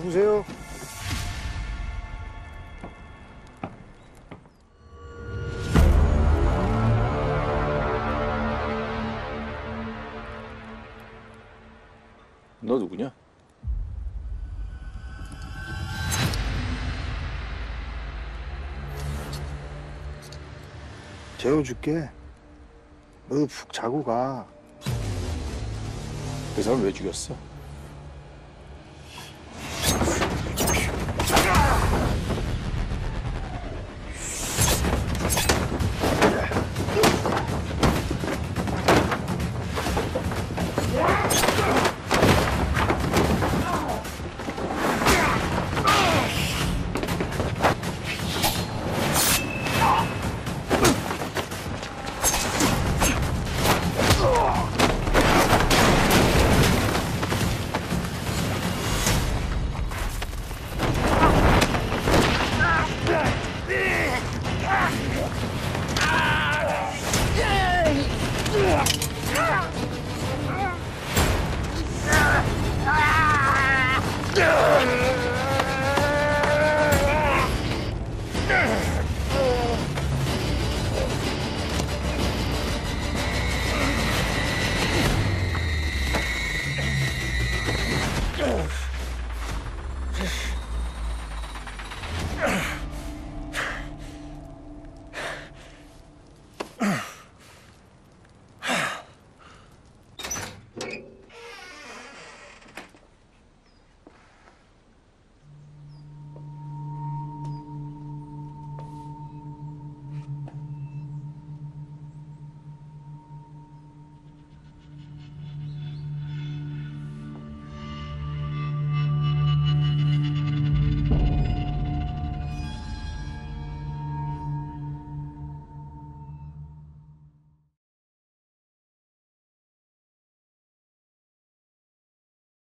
누구세요? 너 누구냐? 재워줄게. 너도 푹 자고 가. 그 사람 왜 죽였어? Yeah!